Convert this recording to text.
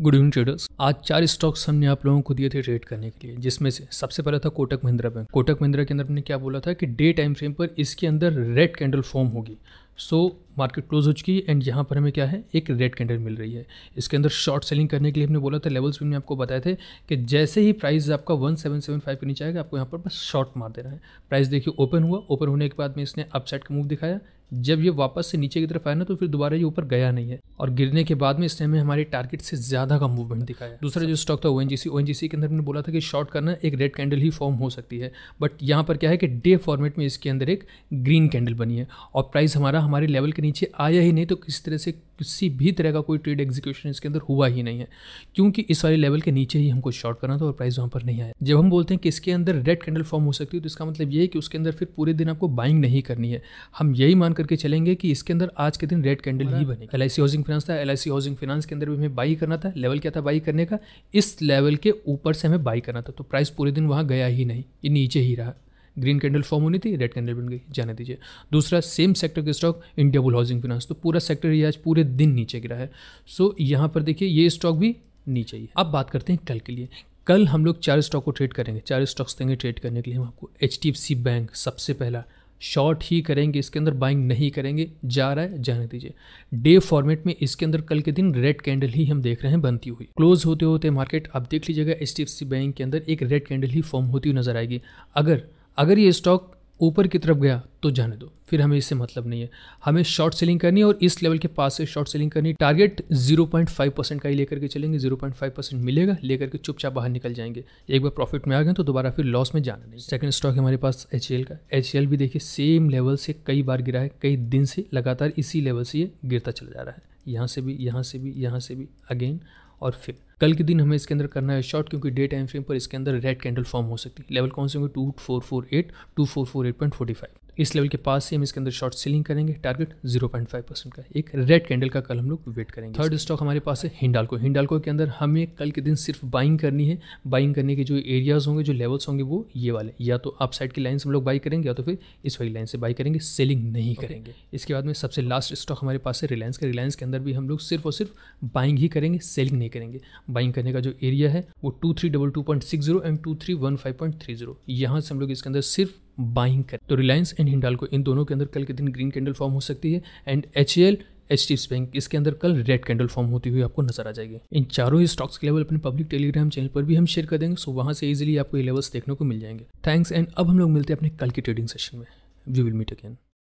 Good evening traders आज चार stocks हमने आप लोगों को दिए थे ट्रेड करने के लिए, जिसमें से सबसे पहला था कोटक महिंद्रा बैंक। कोटक महिंद्रा के अंदर हमने क्या बोला था कि डे टाइम फ्रेम पर इसके अंदर रेड कैंडल फॉर्म होगी। सो मार्केट क्लोज हो चुकी है एंड यहाँ पर हमें क्या है? एक रेड कैंडल मिल रही है। इसके अंदर शॉर्ट सेलिंग करने के लिए हमने बोला था लेवल्स हमने आपको बताए थे कि जैसे ही प्राइस आपका वन सेवन सेवन फाइव के नीचे आएगा, आपको यहाँ पर बस शॉर्ट मार देना है। प्राइस देखिए ओपन हुआ ओपन होने के बाद में इसने अपसाइड का मूव दिखाया। जब ये वापस से नीचे की तरफ़ आया ना तो फिर दोबारा ये ऊपर गया नहीं है। और गिरने के बाद में इसने हमें हमारे टारगेट से ज़्यादा का मूवमेंट दिखाया। दूसरा जो स्टॉक था ओ एन के अंदर मैंने बोला था कि शॉर्ट करना, एक रेड कैंडल ही फॉर्म हो सकती है। बट यहाँ पर क्या है कि डे फॉर्मेट में इसके अंदर एक ग्रीन कैंडल बनी है। और प्राइस हमारा हमारे लेवल के नीचे आया ही नहीं तो किसी तरह से किसी भी तरह का कोई ट्रेड एग्जीक्यूशन इसके अंदर हुआ ही नहीं है। क्योंकि इस वाले लेवल के नीचे ही हमको शॉर्ट करना था और प्राइस वहाँ पर नहीं आया। जब हम बोलते हैं कि इसके अंदर रेड कैंडल फॉर्म हो सकती है तो इसका मतलब ये है कि उसके अंदर फिर पूरे दिन आपको बाइंग नहीं करनी है। हम यही मान करके चलेंगे कि इसके अंदर आज के दिन रेड कैंडल ही बने एल हाउसिंग फाइनेंस था एल हाउसिंग फाइनेंस के अंदर भी हमें बाई करना था लेवल क्या था बाई करने का इस लेवल के ऊपर से हमें बाई करना था तो प्राइस पूरे दिन वहाँ गया ही नहीं ये नीचे ही रहा। ग्रीन कैंडल फॉर्म होनी थी रेड कैंडल बन गई जाने दीजिए। दूसरा सेम सेक्टर के stock India bull housing finance तो पूरा सेक्टर ये आज पूरे दिन नीचे गिरा है। सो यहाँ पर देखिए, ये स्टॉक भी नीचे ही अब बात करते हैं कल के लिए। कल हम लोग चार स्टॉक को ट्रेड करेंगे। चार स्टॉक्स देंगे ट्रेड करने के लिए हम आपको। HDFC बैंक सबसे पहला। शॉर्ट ही करेंगे, इसके अंदर बाइंग नहीं करेंगे। जा रहा है, जाने दीजिए। डे फॉर्मेट में इसके अंदर कल के दिन रेड कैंडल ही हम देख रहे हैं, बनती हुई। क्लोज होते होते मार्केट आप देख लीजिएगा HDFC बैंक के अंदर एक रेड कैंडल ही फॉर्म होती हुई नज़र आएगी। अगर अगर ये स्टॉक ऊपर की तरफ़ गया तो जाने दो। फिर हमें इससे मतलब नहीं है। हमें शॉर्ट सेलिंग करनी है और इस लेवल के पास से शॉर्ट सेलिंग करनी टारगेट 0.5 परसेंट का ही लेकर के चलेंगे। 0.5 परसेंट मिलेगा, लेकर के चुपचाप बाहर निकल जाएँगे। एक बार प्रॉफिट में आ गए तो दोबारा फिर लॉस में जाना नहीं। सेकंड स्टॉक हमारे पास एच का एच भी देखिए सेम लेवल से कई बार गिरा है, कई दिन से लगातार इसी लेवल से ये गिरता चला जा रहा है। यहाँ से भी, यहाँ से भी, यहाँ से भी अगेन और फिर कल के दिन हमें इसके अंदर करना है शॉर्ट क्योंकि डे टाइम फ्रेम पर इसके अंदर रेड कैंडल फॉर्म हो सकती है। लेवल कौन से होंगे? Two four four eight two four four eight point forty five इस लेवल के पास से हम इसके अंदर शॉर्ट सेलिंग करेंगे टारगेट 0.5 परसेंट का। एक रेड कैंडल का कल हम लोग वेट करेंगे। थर्ड स्टॉक हमारे पास है हिंडालको हिंडालको के अंदर हमें कल के दिन सिर्फ़ बाइंग करनी है। बाइंग करने के जो एरियाज़ होंगे जो लेवल्स होंगे वो ये वाले। या तो आप साइड की लाइन से हम लोग बाई करेंगे या तो फिर इस वाली लाइन से बाई करेंगे सेलिंग नहीं okay. करेंगे। इसके बाद में सबसे लास्ट स्टॉक हमारे पास है रिलायंस का। रिलायंस के अंदर भी हम लोग सिर्फ़ और सिर्फ़ बाइंग ही करेंगे सेलिंग नहीं करेंगे। बाइंग करने का जो एरिया है वो two three double two point six zero and two three one five point three zero यहाँ से हम लोग इसके अंदर सिर्फ़ बाइंग करें। तो रिलायंस एंड हिंडाल को इन दोनों के अंदर कल के दिन ग्रीन कैंडल फॉर्म हो सकती है and H L H D bank इसके अंदर कल रेड कैंडल फॉर्म होती हुई आपको नज़र आ जाएगी। इन चारों ही स्टॉक्स के लेवल अपने पब्लिक टेलीग्राम चैनल पर भी हम शेयर कर देंगे सो वहाँ से इजीली आपको ये लेवल्स देखने को मिल जाएँगे। थैंक्स एंड अब हम लोग मिलते हैं अपने कल के ट्रेडिंग सेशन में। We will meet again